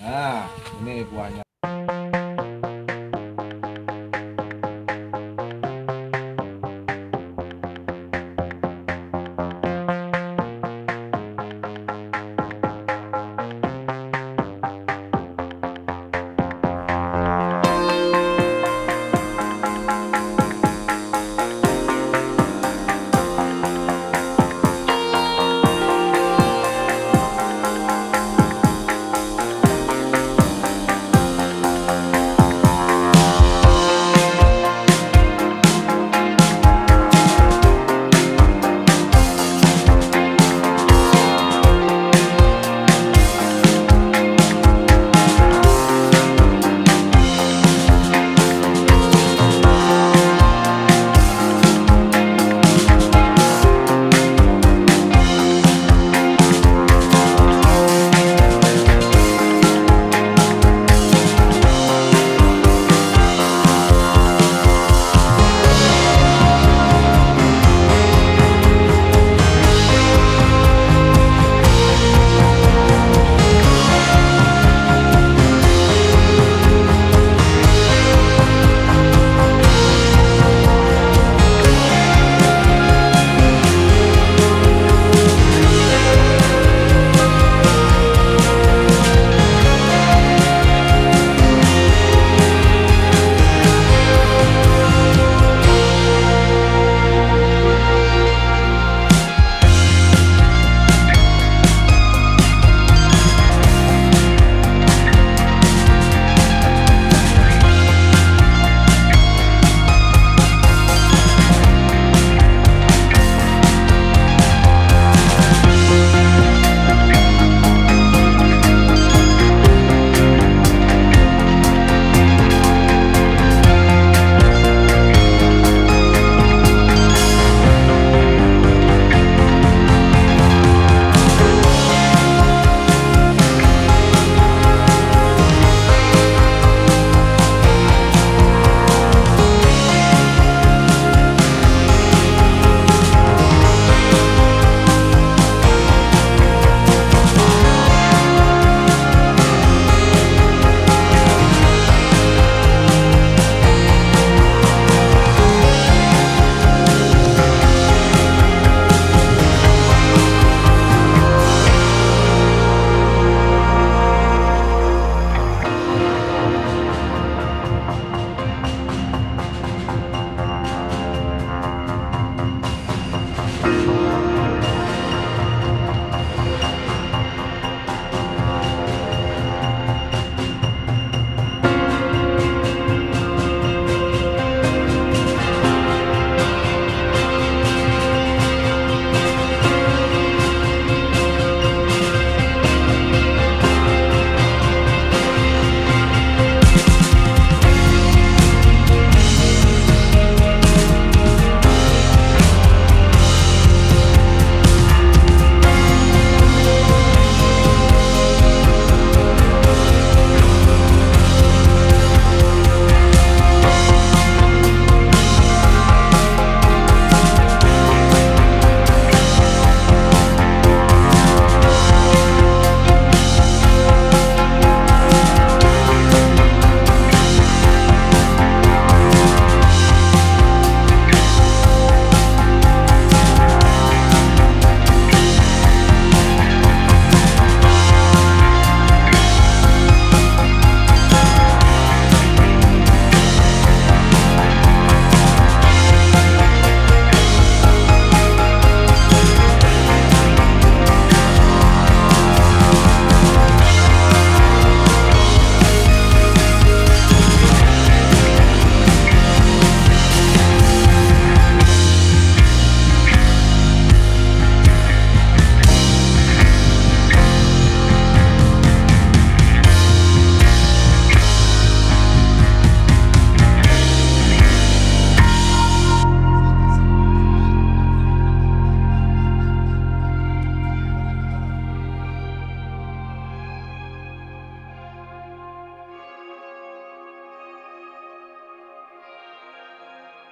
nah ini buahnya